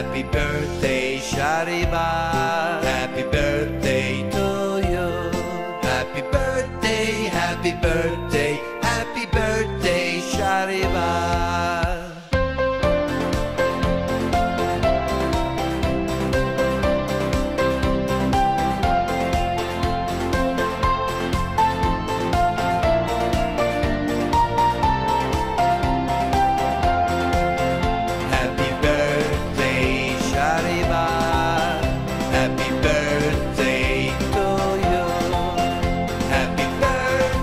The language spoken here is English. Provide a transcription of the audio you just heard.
Happy birthday, Shariba. Happy birthday to you. Happy birthday, happy birthday.